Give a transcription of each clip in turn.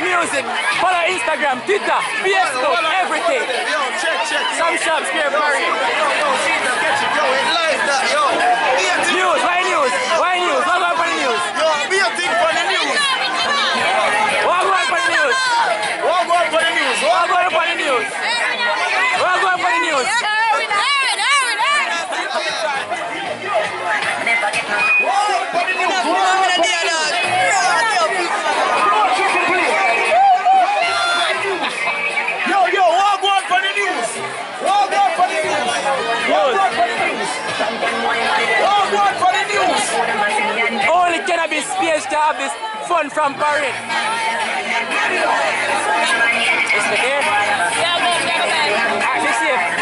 music. Follow Instagram, Twitter, Facebook, everything. Yo, check, check. Some shops here, Barry. Yo, yo, that, get you. Yo, it live that, yo. News, why news? Why news? Kanabis page can have this fun from parade. Is it here? Alright, be safe.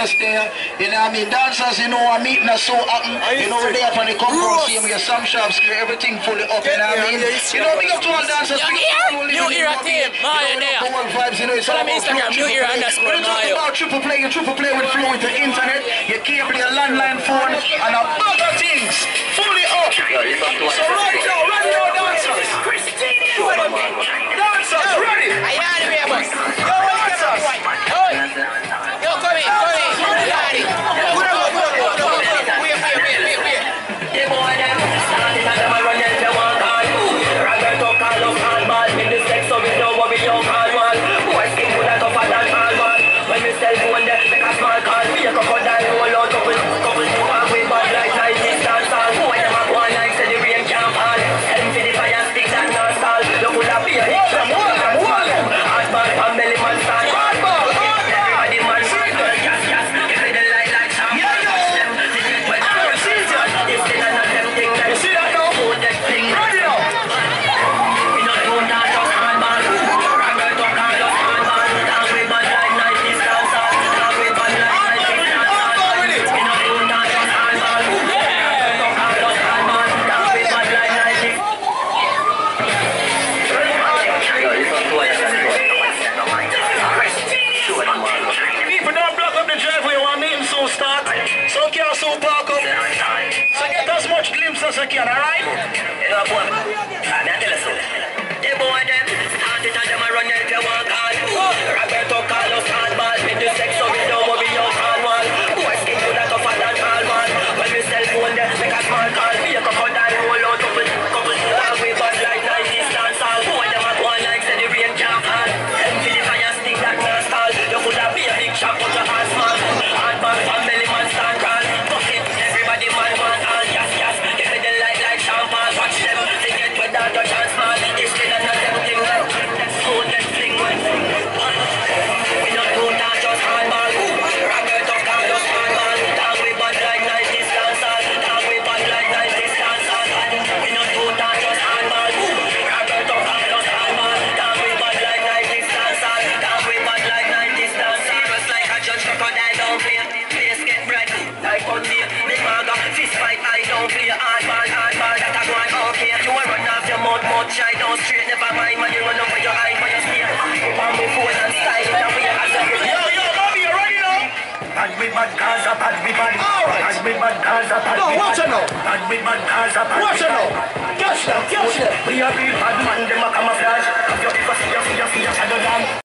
Dancers there, you know what I mean? Dancers, you know, are meeting us so happen. You know, we're there for the compound, see them, your some shops, clear everything fully up, you know what I mean? You know, big up to all dancers. New big up to all New living Era in team, Bobby. Mayo You know, there. the one vibes, you know, it's Follow all me about Instagram, flow, New Era triple play. underscore When you talk about triple play, you triple play with flow with the internet, your cable, your landline phone, and a bag of things fully up. So right now, ready now, man want all, yes, Alright. No, watch it now. Watch it now. Catch them, catch them. We are real bad man, them a camouflage. If you ever see, you see, you see, you see, you